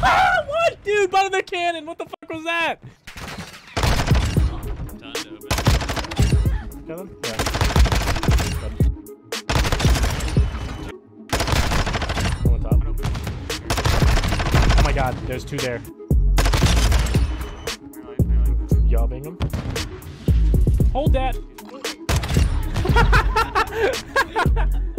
what, dude? Bottom of the cannon. What the fuck was that? Kevin? Yeah. One top. Oh my god, there's two there. Yobbing him. Hold that.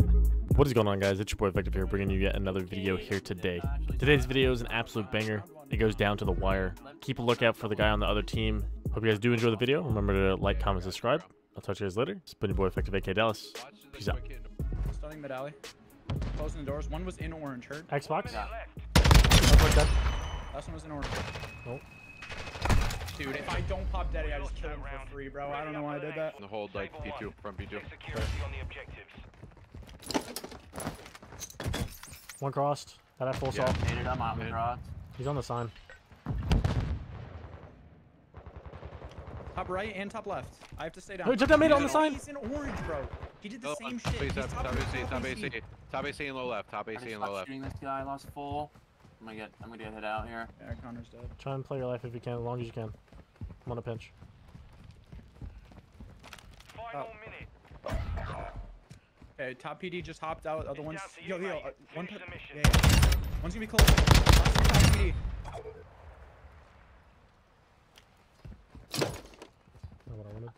What is going on guys? It's your boy Effective here bringing you yet another video here today. Today's video is an absolute banger. It goes down to the wire. Keep a lookout for the guy on the other team. Hope you guys do enjoy the video. Remember to like, comment, subscribe. I'll talk to you guys later. It's been your boy Effective AK Dallas. Peace out. Starting mid alley. Closing the doors. One was in orange. Heard. Xbox? Yeah. Last one was in orange. Nope. Dude, if I don't pop Daddy, I just kill him for free, bro. I don't know why I did that. And hold like P2 from P2. One crossed. That at full Yeah. salt. Made it, I'm out with Man. He's on the sign. Top right and top left. I have to stay down. Oh, he took that mid on the No, sign. He's in orange, bro. He did the Oh, same top shit. AC, He's top top, AC, top top AC. AC, top AC and low left, top AC and low stopped left. shooting this guy, I lost full. I'm gonna get, I'm gonna get hit out here. Yeah, Connor's dead. Try and play your life if you can, as long as you can. I'm on a pinch. Final oh. Okay, top PD just hopped out. Other one's yo yo. Uh, one pe- yeah, yeah. One's gonna be close. Top PD. Not what I wanted.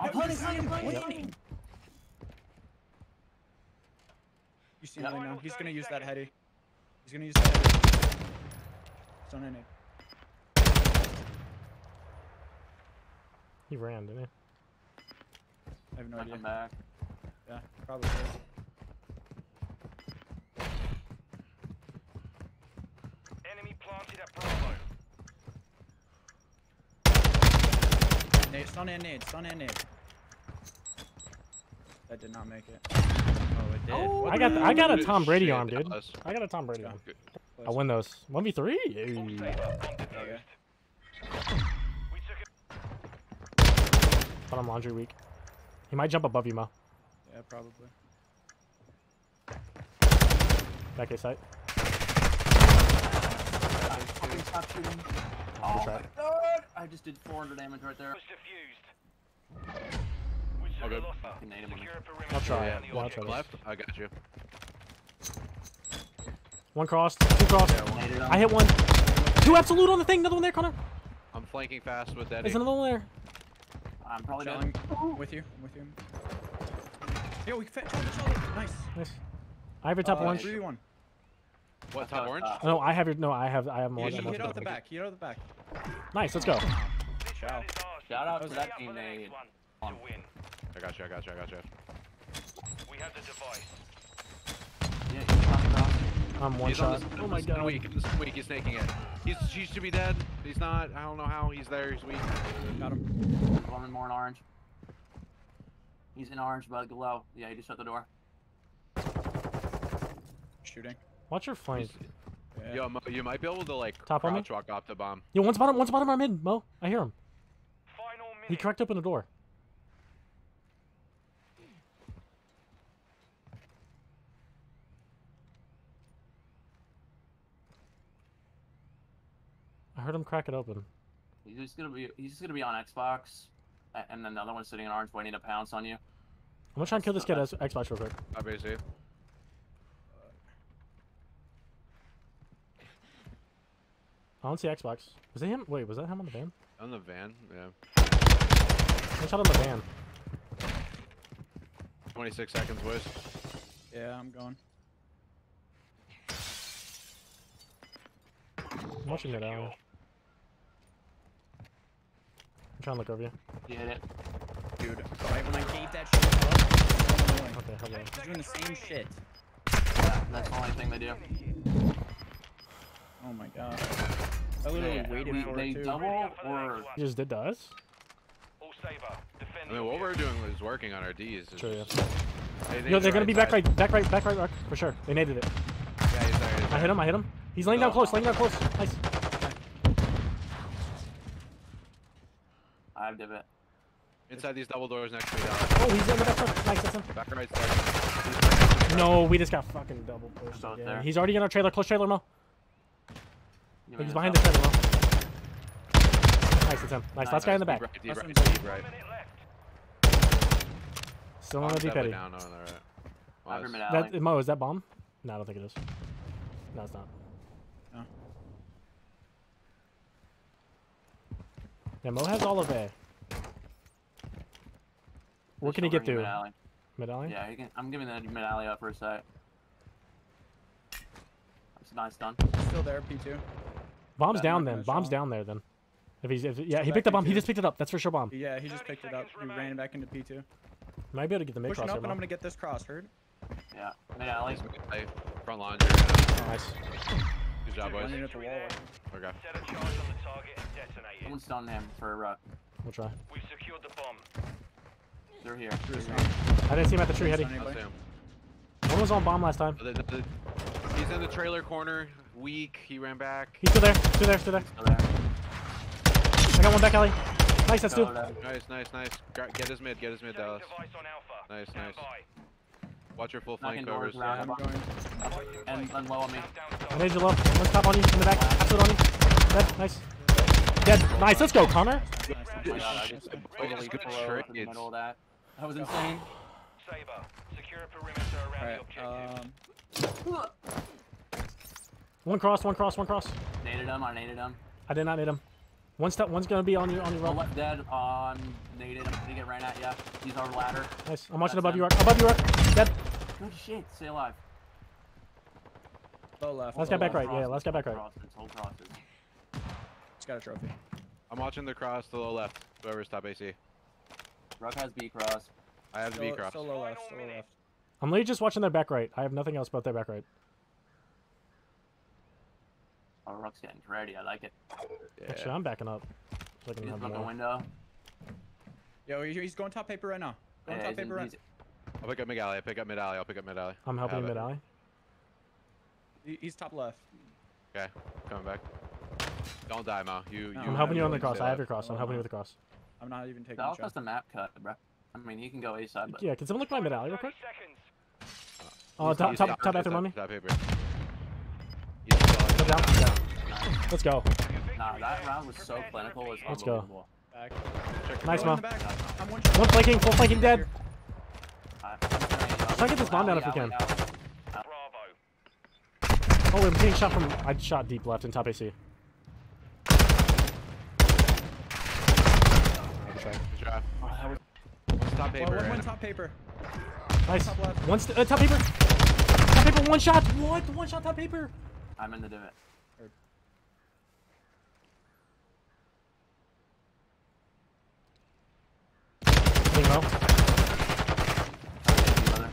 I'm playing, playing, playing. You see Yep. nothing now. He's gonna use that heady. He's gonna use that heady. It's on any. He ran, didn't he? I have no I idea. back. Yeah, probably. Enemy planted at Bravo. Nade, stun and nade, stun and nade. That did not make it. Oh. Oh, I got I got a Tom Brady shit, arm, dude. Dallas. I got a Tom Brady arm. I win those. 1v3? All Hey. Oh, yeah. undefused. We took it. But I'm laundry week. He might jump above you, Mo. Yeah, probably. Back A site. I shooting. Oh my god! I just did 400 damage right there. Was defused. We took Okay. a loss. Fucking nade him on Secure the- a perimeter I'll try around it. Yeah, I'll try Left, I got you. One cross, two cross. Yeah, one. I'm- hit one. Two absolute on the thing. Another one there, Connor. I'm flanking fast with that. There's another one there. I'm probably Shelling. With you, with you. Yo, we fit shoulder, shoulder. Nice. Nice. I have your top Uh, orange. 3v1. What, top orange? Uh, No, I have your. No, I have. I have You more. hit, than hit out the back. Hit out the back. Nice. Let's go. This Ciao. round is ours. Shout out to that Stay team they next one on. To win. I got you, I got you, I got you. We have the device. Yeah, he's not across. I'm one he's on shot. this, Oh my god. Weak, this weak, he's snaking it. He's, he should be dead. He's not. I don't know how. He's there. He's weak. Got him. One more in orange. He's in orange, but low. Yeah, he just shut the door. Shooting. Watch your flank. Yeah. Yo, Mo, you might be able to like Top on me? crouch walk off the bomb. Yo, one's bottom. One's bottom. I'm in. Mo, I hear him. Final He cracked open the door. Him crack it open. He's just gonna be, he's just gonna be on Xbox, and then the other one's sitting in orange, waiting to pounce on you. I'm gonna try and kill this kid as Xbox real quick. I Obviously. I don't see Xbox. Was that him? Wait, was that him on the van? On the van. Yeah. One shot on the van. 26 seconds, boys. Yeah, I'm going. I'm watching it out. I'm trying to look over you. He hit it. Dude, right when I gave that shit up, Okay, hello. he's doing the same shit. Yeah, that's the only thing they do. Oh my god. I literally Yeah, waited we- for they it double- Ready up for the or- next. You just did to us? All saber. Defend I mean, what we're doing was working on our D's. It's Sure, yeah. They- they Yo, they're gonna be back side. right, back right, back right, Rock, for sure. They naded it. Yeah, he's there. He's I hit him, I hit him. He's laying down close, laying down close. Nice. I have divot. Inside these double doors next to me. Down. Oh, he's in the back. truck. Nice, that's him. Back right side. No, we just got fucking double pushed Both again. there. He's already in our trailer. Close trailer, Mo. Give me He's behind the trailer, Mo. Nice, it's him. Nice, last guy in the back. Deep right, deep right, deep right. Still on the Bomb's deep definitely down. No, no, right. Upper Was. mid alley. That, Mo, is that bomb? No, I don't think it is. No, it's not. No. Yeah, Mo has all of A. What can he get over here, through? Mid alley. Mid alley? Yeah, can, I'm giving the mid alley up for a sec. That's a nice done. Still there, P2. Bomb's That down then. Bomb's shot. down there then. If he's, if, yeah, he picked the in bomb. He two. just picked it up. That's for sure bomb. Yeah, he just picked it up. seconds He ran back into P2. Might be able to get the mid Pushing cross up, here, and I'm gonna get this cross. Heard? Yeah, mid alley. Hey, Front laundry. Nice. Good job, boys. Running at the wall. Okay. Set a charge on the target and detonate it. Someone stun him for a ruck. We'll try. We've secured the bomb. They're here. They're here. I didn't see him at the tree heady. Stun I'll anybody? see him. One was on bomb last time. Oh, the- the- the- He's in the trailer corner. Weak. He ran back. He's still there. Still there. Still there. Still there. I got one back alley. Nice, that's two. Nice, nice, nice. Get his mid. Get his mid, Dallas. device on Alpha. Nice, nice. By. Watch your full Knocking flank doors covers. around. I'm going. And, and low on me. Countdown I need you low. One's top on you. In the back. Absolute on you. Dead. Nice. Dead. Nice. Let's go, Connor. Nice, nice, Oh god, just totally trades. flew in the middle of that. That was insane. Saber. Secure a perimeter around the objective. um, One cross. One cross. One cross. Naded him, I naded him. I did not hit him. One step. One's gonna be on you. On your The rope. left dead on naded gonna get ran at ya. He's our ladder. Nice. I'm watching That's above you. him. Rock. Above you. Rock. Dead. Good shit. Stay alive. low left. Let's low get back left. right. Yeah, let's get back right. Crosses, hold crosses. He's got a trophy. I'm watching the cross to the low left. Whoever's top AC. Ruck has B cross. I have the B cross. still low left. Still low left. I'm literally just watching their back right. I have nothing else but their back right. Oh, Ruck's getting ready. I like it. Actually, I'm backing up. So I can He's have looking more. window. Yo, he's going top paper right now. Going Yeah, top he's in- paper right. I'll pick up mid alley. I'll pick up mid alley. I'll pick up mid alley. I'm helping Have you it. mid alley. He's top left. Okay, coming back. Don't die, Mo. You. No, I'm helping you on the cross. I have your cross. I'm helping you with the cross. I'm not even taking Dallas the has shot. the map cut, bro. I mean, he can go A side, but Yeah, can someone look at my mid alley real quick? seconds. Oh, top, he's top, top top paper, bathroom on me. Top paper. He's Go solid. down. Yeah. Let's go. nah, that round was so clinical. It was Let's go. Back. Nice, Go Mo. in. I'm one shot. One flanking, full flanking, dead. I- Try to get this bomb down if we can. Alley, alley. Bravo. Oh, I'm getting shot from. I shot deep left in top AC. Good try. Good job. Oh, was top paper. one, one top paper. Nice. Top left. One uh, top paper. Top paper. One shot. What? One shot. Top paper. I'm in the divot. Bingo.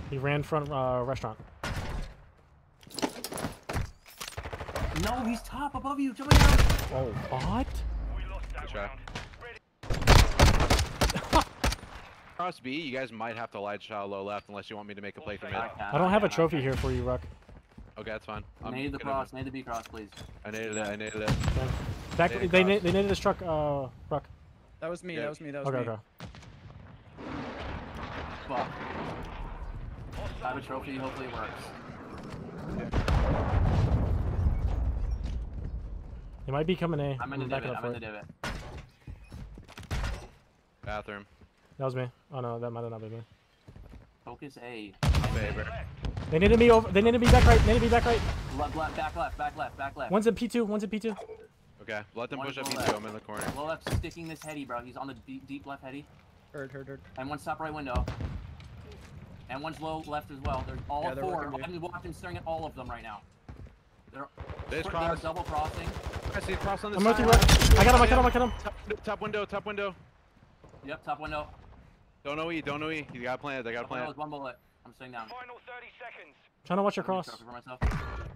He ran front uh, restaurant. No, he's top above you. Jumping down. Oh, what? We lost that Good round. Cross B, you guys might have to light shot low left unless you want me to make a play for mid. I don't have a trophy here for you, Ruck. Okay, that's fine. I'm Nade the cross. Nade the B cross, please. I needed it. I needed it. Back. Native They cross. they needed this truck, uh, Ruck. That was me. Yeah. That was me. That was Okay, me. okay. Fuck. I have a trophy. Hopefully it works. He might be coming A. I'm in the divot. I'm in the divot. Bathroom. That was me. Oh no, that might have not been me. Focus A. Favorite. They needed me over. They needed me back right. They needed me back right. Left, left, back left, back left, back left. One's in P2. One's in P2. Okay, let them One push up full B2. left. I'm in the corner. Low left sticking this heady, bro. He's on the deep, deep left heady. Heard, heard, heard. And one's top right window. And one's low left as well. They're all Yeah, they're four. working B. I'm watching, staring at all of them right now. They're, This they're double crossing. I see a cross on the I'm side. with you, Ruck. I got him. I got him. I got him. Top, top window. Top window. Yep, top window. Don't know E. Don't know E. You got planted. I got Top window planted. is one bullet. I'm sitting down. Final 30 seconds. Trying to watch your cross. trophy for myself.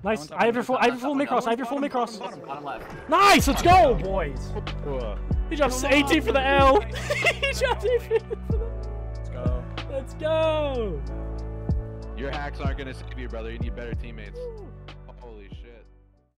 Nice. I have your full. the I have your full top mid cross. I have your full mid cross. Bottom, Bottom left. Nice. Let's go, boys. He dropped 18 for the L. he dropped 18 for the. Let's go. Let's go. Your hacks aren't gonna save you, brother. You need better teammates.